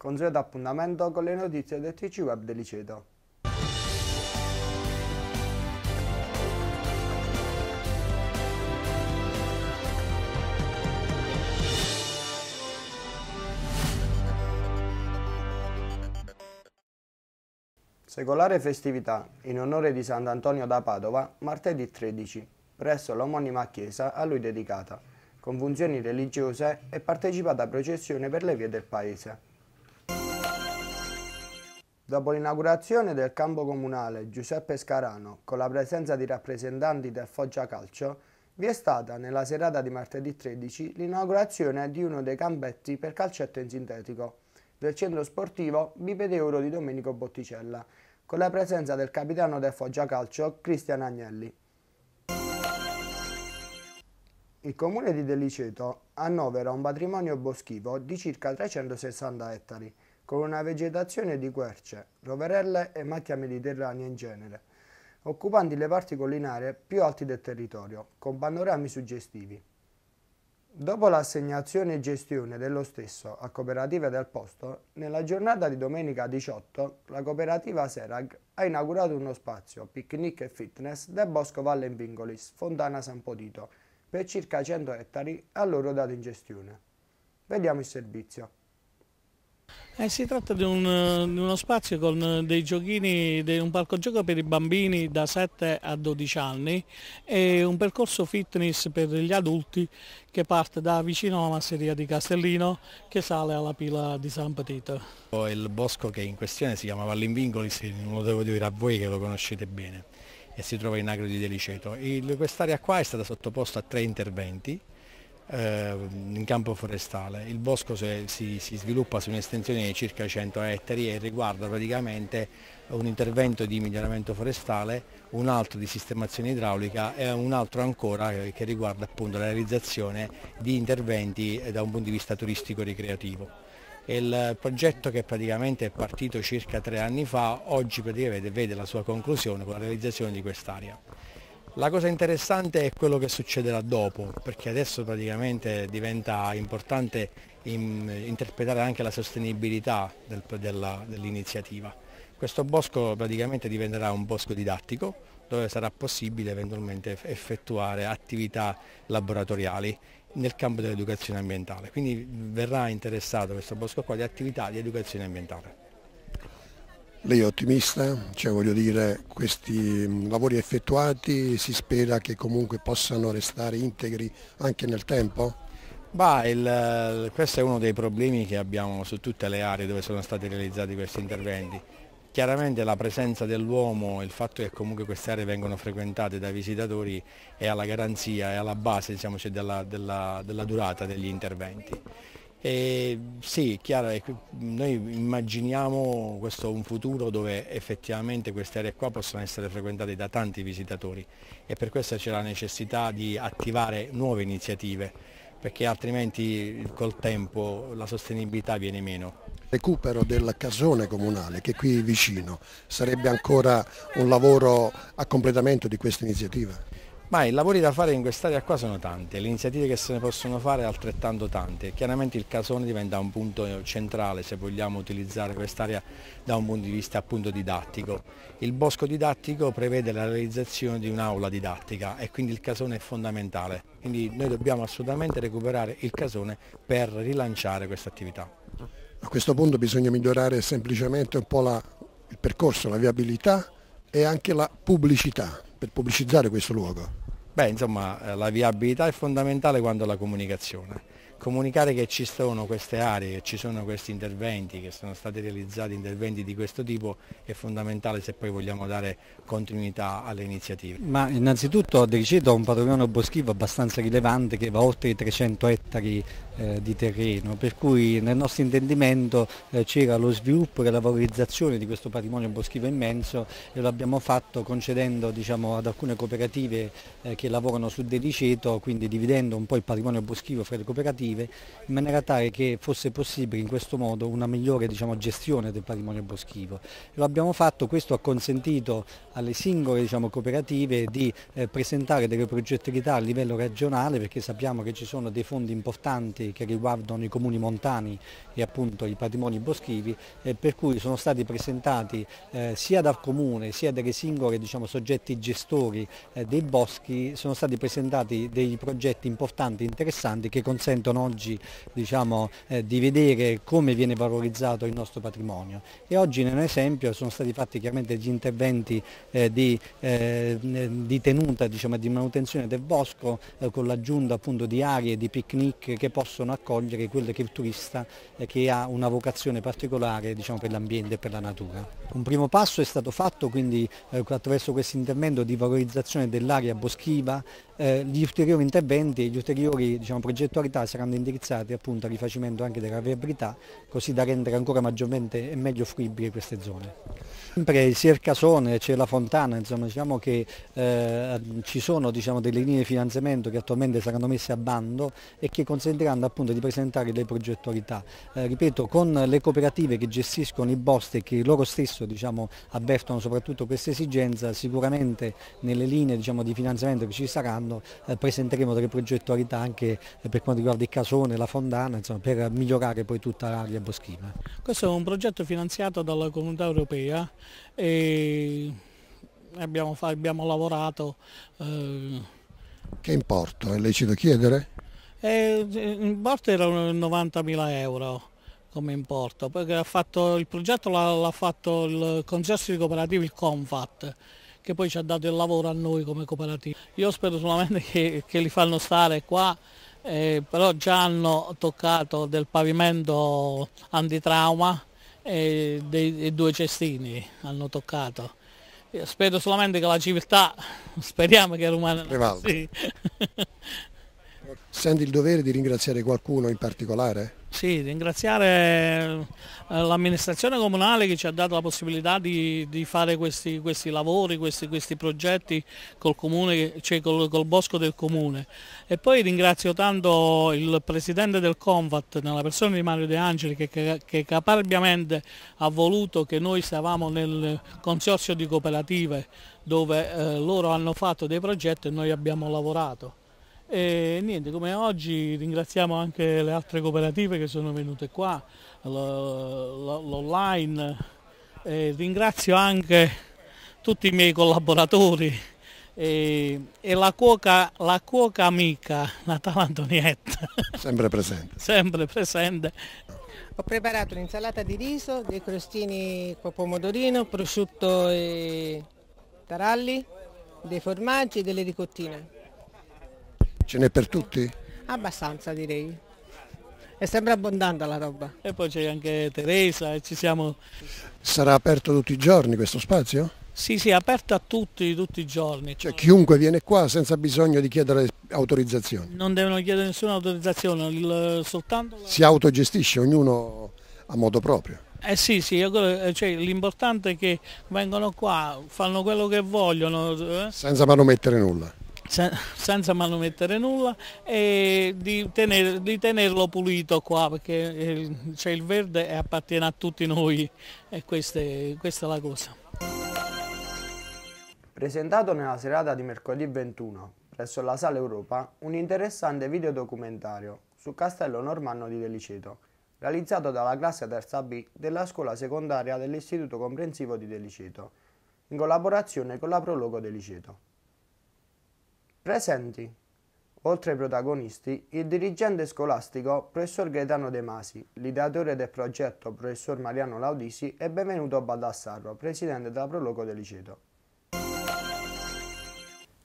Consueto appuntamento con le notizie del TC Web del Liceto. Secolare festività in onore di Sant'Antonio da Padova, martedì 13, presso l'omonima chiesa a lui dedicata, con funzioni religiose e partecipata processione per le vie del paese. Dopo l'inaugurazione del campo comunale Giuseppe Scarano, con la presenza di rappresentanti del Foggia Calcio, vi è stata nella serata di martedì 13 l'inaugurazione di uno dei campetti per calcetto in sintetico del centro sportivo Bipede Euro di Domenico Botticella, con la presenza del capitano del Foggia Calcio Cristian Agnelli. Il comune di Deliceto annovera un patrimonio boschivo di circa 360 ettari, con una vegetazione di querce, roverelle e macchia mediterranea in genere, occupanti le parti collinari più alte del territorio, con panorami suggestivi. Dopo l'assegnazione e gestione dello stesso a cooperative del posto, nella giornata di domenica 18 la cooperativa Serag ha inaugurato uno spazio picnic e fitness del Bosco Valle in Vingolis, Fontana San Potito, per circa 100 ettari a loro dato in gestione. Vediamo il servizio. Eh, si tratta di, un, di, uno spazio con dei giochini, di un palco gioco per i bambini da 7 a 12 anni e un percorso fitness per gli adulti che parte da vicino alla masseria di Castellino che sale alla pila di San Petito. Il bosco che in questione si chiama Vallinvingolis, non lo devo dire a voi che lo conoscete bene e si trova in Agro di Deliceto. Quest'area qua è stata sottoposta a tre interventi eh, in campo forestale. Il bosco si, si, si sviluppa su un'estensione di circa 100 ettari e riguarda praticamente un intervento di miglioramento forestale, un altro di sistemazione idraulica e un altro ancora che riguarda appunto la realizzazione di interventi da un punto di vista turistico-ricreativo. Il progetto che praticamente è partito circa tre anni fa, oggi vede la sua conclusione con la realizzazione di quest'area. La cosa interessante è quello che succederà dopo, perché adesso praticamente diventa importante in, interpretare anche la sostenibilità del, dell'iniziativa. Questo bosco praticamente diventerà un bosco didattico dove sarà possibile eventualmente effettuare attività laboratoriali nel campo dell'educazione ambientale. Quindi verrà interessato questo bosco qua di attività di educazione ambientale. Lei è ottimista? Cioè voglio dire, questi mm, lavori effettuati si spera che comunque possano restare integri anche nel tempo? Bah, il, questo è uno dei problemi che abbiamo su tutte le aree dove sono stati realizzati questi interventi. Chiaramente la presenza dell'uomo, il fatto che comunque queste aree vengono frequentate dai visitatori è alla garanzia e alla base diciamo, della, della, della durata degli interventi. E sì, chiaro, noi immaginiamo questo un futuro dove effettivamente queste aree qua possono essere frequentate da tanti visitatori e per questo c'è la necessità di attivare nuove iniziative perché altrimenti col tempo la sostenibilità viene meno. Recupero del casone comunale che è qui vicino sarebbe ancora un lavoro a completamento di questa iniziativa? Ma i lavori da fare in quest'area qua sono tante, le iniziative che se ne possono fare altrettanto tante. Chiaramente il casone diventa un punto centrale se vogliamo utilizzare quest'area da un punto di vista appunto didattico. Il bosco didattico prevede la realizzazione di un'aula didattica e quindi il casone è fondamentale. Quindi noi dobbiamo assolutamente recuperare il casone per rilanciare questa attività. A questo punto bisogna migliorare semplicemente un po' la, il percorso, la viabilità e anche la pubblicità per pubblicizzare questo luogo. Beh, insomma, eh, la viabilità è fondamentale quando la comunicazione. Comunicare che ci sono queste aree, che ci sono questi interventi, che sono stati realizzati interventi di questo tipo è fondamentale se poi vogliamo dare continuità alle iniziative. Ma innanzitutto Dericeto ha un patrimonio boschivo abbastanza rilevante che va oltre i 300 ettari eh, di terreno, per cui nel nostro intendimento eh, c'era lo sviluppo e la valorizzazione di questo patrimonio boschivo immenso e lo abbiamo fatto concedendo diciamo, ad alcune cooperative eh, che lavorano su Dericeto, quindi dividendo un po' il patrimonio boschivo fra le cooperative amministrative in maniera tale che fosse possibile in questo modo una migliore diciamo, gestione del patrimonio boschivo. Lo abbiamo fatto, questo ha consentito alle singole diciamo, cooperative di eh, presentare delle progettualità a livello regionale perché sappiamo che ci sono dei fondi importanti che riguardano i comuni montani e appunto i patrimoni boschivi eh, per cui sono stati presentati eh, sia dal comune sia dalle singole diciamo, soggetti gestori eh, dei boschi sono stati presentati dei progetti importanti, interessanti che consentono oggi diciamo, eh, di vedere come viene valorizzato il nostro patrimonio e oggi nel esempio sono stati fatti chiaramente gli interventi eh, di, eh, di, tenuta diciamo, di manutenzione del bosco eh, con l'aggiunta appunto di aree di picnic che possono accogliere quello che il turista eh, che ha una vocazione particolare diciamo, per l'ambiente e per la natura. Un primo passo è stato fatto quindi eh, attraverso questo intervento di valorizzazione dell'area boschiva eh, gli ulteriori interventi e gli ulteriori diciamo, progettualità saranno indirizzati appunto al rifacimento anche della viabilità così da rendere ancora maggiormente e meglio fruibili queste zone. Sempre sia il Casone, c'è la Fontana, insomma, diciamo che eh, ci sono diciamo, delle linee di finanziamento che attualmente saranno messe a bando e che consentiranno appunto di presentare le progettualità. Eh, ripeto, con le cooperative che gestiscono i boschi e che loro stesso diciamo, avvertono soprattutto questa esigenza, sicuramente nelle linee diciamo, di finanziamento che ci saranno quando eh, presenteremo delle progettualità anche eh, per quanto riguarda il casone, la fondana, insomma, per migliorare poi tutta l'area boschiva. Questo è un progetto finanziato dalla comunità europea e abbiamo, abbiamo lavorato. Eh... Che importo? È lecito chiedere? Eh, l'importo era 90.000 euro come importo, perché ha fatto, il progetto l'ha fatto il Consorzio di Cooperativi, il CONFAT, che poi ci ha dato il lavoro a noi come cooperativa. Io spero solamente che, che li fanno stare qua, eh, però già hanno toccato del pavimento antitrauma e dei, dei due cestini hanno toccato. Io spero solamente che la civiltà, speriamo che Romano... Sì. Senti il dovere di ringraziare qualcuno in particolare? Sì, ringraziare eh, l'amministrazione comunale che ci ha dato la possibilità di, di fare questi, questi lavori, questi, questi, progetti col, comune, cioè col, col, bosco del comune. E poi ringrazio tanto il presidente del Convat, nella persona di Mario De Angeli, che, che, che caparbiamente ha voluto che noi stavamo nel consorzio di cooperative dove eh, loro hanno fatto dei progetti e noi abbiamo lavorato. E niente, come oggi ringraziamo anche le altre cooperative che sono venute qua, l'online, ringrazio anche tutti i miei collaboratori e, e la, cuoca, la, cuoca, amica Natale Antonietta. Sempre presente. Sempre presente. Ho preparato un'insalata di riso, dei crostini con pomodorino, prosciutto e taralli, dei formaggi e delle ricottine. Ce n'è per tutti? Abbastanza direi. È sempre abbondante la roba. E poi c'è anche Teresa e ci siamo... Sarà aperto tutti i giorni questo spazio? Sì, sì, è aperto a tutti, tutti i giorni. Cioè chiunque viene qua senza bisogno di chiedere autorizzazione? Non devono chiedere nessuna autorizzazione, il, soltanto... La... Si autogestisce ognuno a modo proprio? Eh sì, sì, cioè, l'importante è che vengono qua, fanno quello che vogliono. Eh? Senza manomettere nulla senza manomettere nulla e di, tener, di tenerlo pulito qua perché c'è il verde e appartiene a tutti noi e queste, questa è la cosa. Presentato nella serata di mercoledì 21 presso la Sala Europa un interessante videodocumentario su Castello Normanno di Deliceto realizzato dalla classe terza B della scuola secondaria dell'Istituto Comprensivo di Deliceto in collaborazione con la Prologo Deliceto. Presenti, oltre ai protagonisti, il dirigente scolastico professor Gaetano De Masi, l'ideatore del progetto professor Mariano Laudisi e benvenuto Baldassarro, presidente della Proloco del Liceto.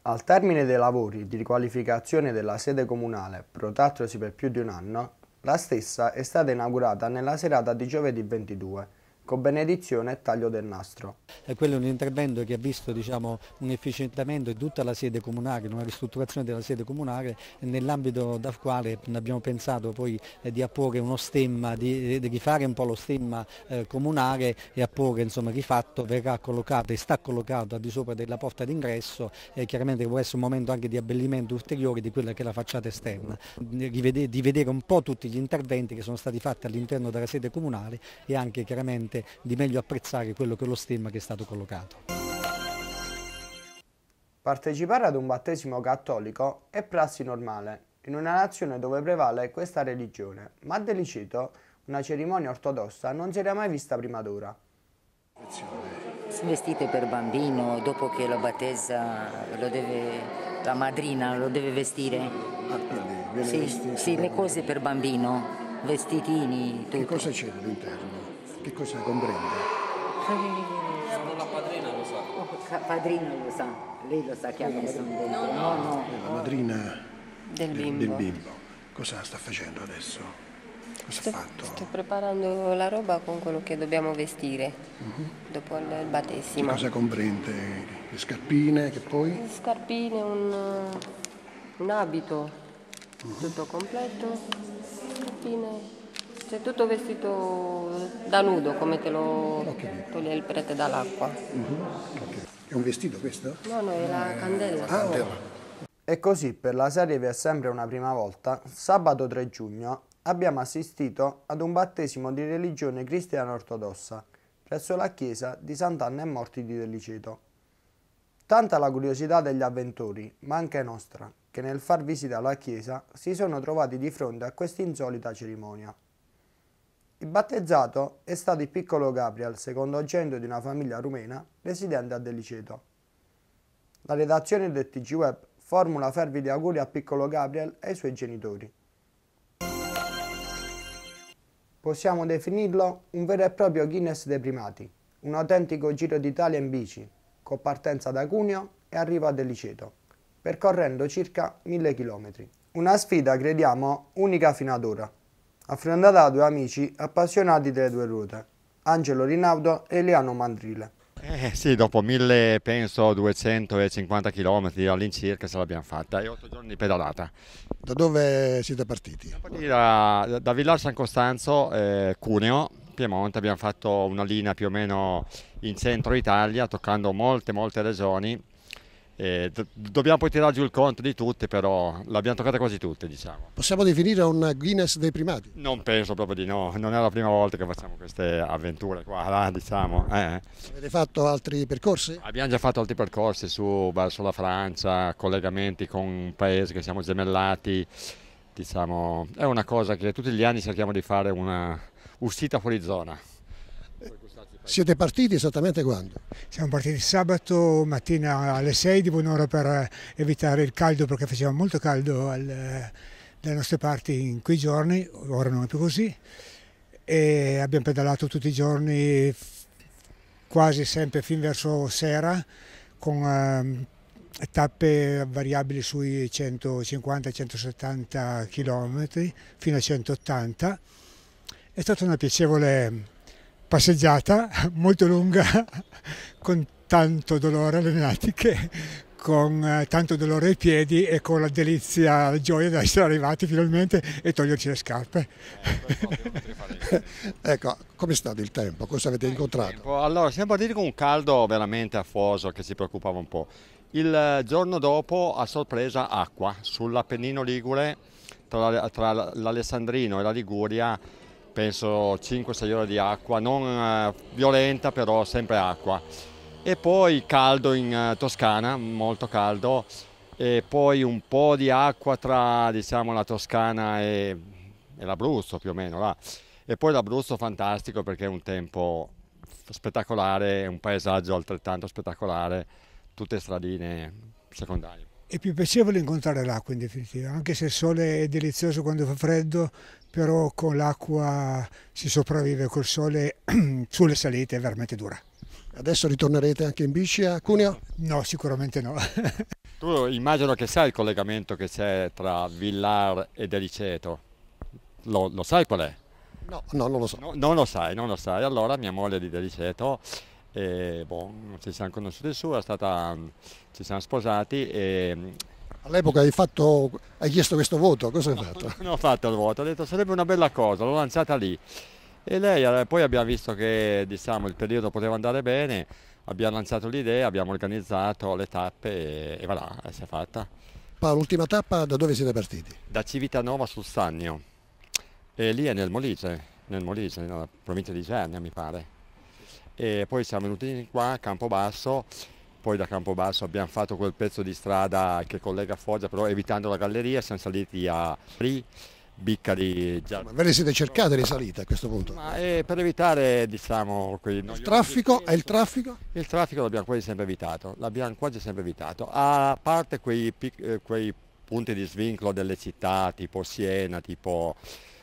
Al termine dei lavori di riqualificazione della sede comunale, protrattosi per più di un anno, la stessa è stata inaugurata nella serata di giovedì 22, con benedizione e taglio del nastro. E quello è un intervento che ha visto diciamo, un efficientamento di tutta la sede comunale, una ristrutturazione della sede comunale nell'ambito dal quale abbiamo pensato poi eh, di apporre uno stemma, di, di, rifare un po' lo stemma eh, comunale e apporre insomma rifatto, verrà collocato e sta collocato al di sopra della porta d'ingresso e chiaramente può essere un momento anche di abbellimento ulteriore di quella che è la facciata esterna, di vedere, di vedere un po' tutti gli interventi che sono stati fatti all'interno della sede comunale e anche chiaramente permette di meglio apprezzare quello che è lo stemma che è stato collocato. Partecipare ad un battesimo cattolico è prassi normale, in una nazione dove prevale questa religione, ma a Delicito una cerimonia ortodossa non si era mai vista prima d'ora. Vestite per bambino, dopo che lo battezza lo deve, la madrina lo deve vestire. Ah, sì, sì, le cose per bambino, vestitini, tutto. Che cosa c'è all'interno? Che cosa comprende? Solo la padrina lo sa. Oh, padrina lo sa, lei lo sa che ha messo dentro. No, no. no. La madrina del bimbo. del bimbo. Cosa sta facendo adesso? Cosa sto, ha fatto? Sto preparando la roba con quello che dobbiamo vestire uh mhm. -huh. dopo il battesimo. Che cosa comprende? Le scarpine, che poi? Le scarpine, un, un abito, uh mhm. -huh. tutto completo, scarpine c'è tutto vestito da nudo, come te lo toglie il prete dall'acqua. Mm-hmm. Okay. È un vestito questo? No, no, è la candela. Ah, oh. E così, per la serie Vi è sempre una prima volta, sabato 3 giugno abbiamo assistito ad un battesimo di religione cristiana ortodossa presso la chiesa di Sant'Anna e Morti di Deliceto. Tanta la curiosità degli avventori, ma anche nostra, che nel far visita alla chiesa si sono trovati di fronte a questa insolita cerimonia. Il battezzato è stato il piccolo Gabriel, secondogenito di una famiglia rumena residente a Deliceto. La redazione del TG Web formula fervidi auguri a piccolo Gabriel e ai suoi genitori. Possiamo definirlo un vero e proprio Guinness dei primati, un autentico giro d'Italia in bici, con partenza da Cuneo e arrivo a Deliceto, percorrendo circa 1000 km. Una sfida, crediamo, unica fino ad ora affrontata da due amici appassionati delle due ruote, Angelo Rinaudo e Eliano Mandrile. Eh sì, dopo 1000, penso 250 km all'incirca ce l'abbiamo fatta e 8 giorni di pedalata. Da dove siete partiti? Da, da Villar San Costanzo, eh, Cuneo, Piemonte, abbiamo fatto una linea più o meno in centro Italia, toccando molte molte regioni eh, dobbiamo poi tirare giù il conto di tutti, però l'abbiamo toccata quasi tutte, diciamo. Possiamo definire un Guinness dei primati? Non penso proprio di no, non è la prima volta che facciamo queste avventure qua, diciamo. Eh. Avete fatto altri percorsi? Abbiamo già fatto altri percorsi su, verso la Francia, collegamenti con un paese che siamo gemellati, diciamo, è una cosa che tutti gli anni cerchiamo di fare una uscita fuori zona. Siete partiti esattamente quando? Siamo partiti sabato mattina alle 6 di buon'ora per evitare il caldo perché faceva molto caldo al, dalle nostre parti in quei giorni, ora non è più così e abbiamo pedalato tutti i giorni quasi sempre fin verso sera con uh, tappe variabili sui 150-170 km fino a 180. È stata una piacevole passeggiata molto lunga con tanto dolore alle natiche, con eh, tanto dolore ai piedi e con la delizia, la gioia di essere arrivati finalmente e toglierci le scarpe. ecco, com'è stato il tempo? Cosa avete incontrato? Allora, siamo partiti con un caldo veramente affoso che ci preoccupava un po'. Il giorno dopo, a sorpresa, acqua sull'Appennino Ligure tra, tra l'Alessandrino e la Liguria penso 5-6 ore di acqua, non eh, violenta però sempre acqua. E poi caldo in eh, Toscana, molto caldo, e poi un po' di acqua tra diciamo, la Toscana e, e l'Abruzzo più o meno. Là. E poi l'Abruzzo fantastico perché è un tempo spettacolare, un paesaggio altrettanto spettacolare, tutte stradine secondarie. È più piacevole incontrare l'acqua in definitiva, anche se il sole è delizioso quando fa freddo, però con l'acqua si sopravvive, col sole sulle salite è veramente dura. Adesso ritornerete anche in bici a Cuneo? No, sicuramente no. tu immagino che sai il collegamento che c'è tra Villar e Deliceto, lo, lo sai qual è? No, no, non lo so. No, non lo sai, non lo sai. Allora mia moglie di Deliceto, e, boh, ci siamo conosciuti su, stata, ci siamo sposati e All'epoca hai, fatto, hai chiesto questo voto, cosa hai no, fatto? Non ho fatto il voto, ho detto sarebbe una bella cosa, l'ho lanciata lì. E lei eh, poi abbiamo visto che diciamo, il periodo poteva andare bene, abbiamo lanciato l'idea, abbiamo organizzato le tappe e, e voilà, si è fatta. Paolo, l'ultima tappa da dove siete partiti? Da Civitanova sul Sannio, e lì è nel Molise, nel Molise, nella provincia di Gernia mi pare. E poi siamo venuti qua a Campobasso, poi da Campobasso abbiamo fatto quel pezzo di strada che collega Foggia, però evitando la galleria siamo saliti a Ri, Bicca di. Ma ve le siete cercate le salite a questo punto? Ma eh, per evitare diciamo quei Il traffico? È il traffico? Il traffico l'abbiamo quasi sempre evitato, l'abbiamo quasi sempre evitato, a parte quei, eh, quei punti di svincolo delle città tipo Siena, tipo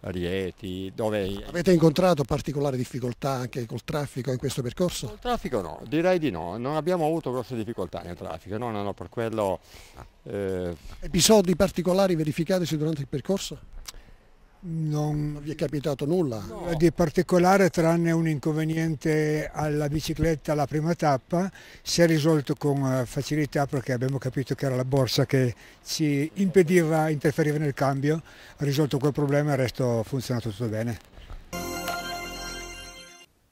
Rieti, dove Avete incontrato particolari difficoltà anche col traffico in questo percorso? il traffico no, direi di no, non abbiamo avuto grosse difficoltà nel traffico, no, no, no, per quello eh, Episodi particolari verificatisi durante il percorso? Non vi è capitato nulla? di particolare tranne un inconveniente alla bicicletta alla prima tappa si è risolto con eh, facilità perché abbiamo capito che era la borsa che ci impediva, interferiva nel cambio, ha risolto quel problema e il resto ha funzionato tutto bene.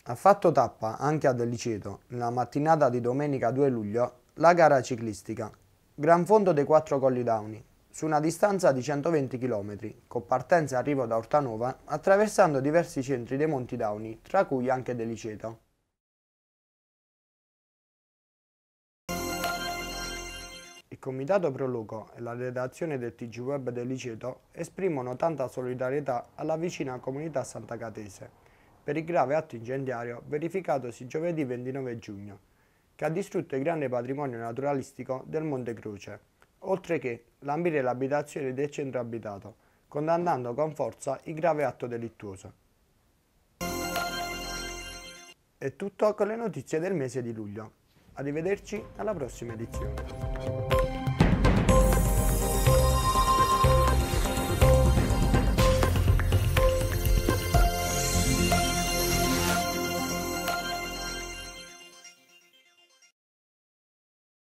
Ha fatto tappa anche a Deliceto, nella mattinata di domenica 2 luglio, la gara ciclistica Gran Fondo dei Quattro Colli d'Auni, su una distanza di 120 km, con partenza e arrivo da Ortanova, attraversando diversi centri dei Monti d'Auni, tra cui anche Deliceto. Il Comitato Proloco e la redazione del TG Web del Liceto esprimono tanta solidarietà alla vicina comunità Santa Catese per il grave atto incendiario verificatosi giovedì 29 giugno, che ha distrutto il grande patrimonio naturalistico del Monte Croce, oltre che lambire le abitazioni del centro abitato, condannando con forza il grave atto delittuoso. È tutto con le notizie del mese di luglio. Arrivederci alla prossima edizione.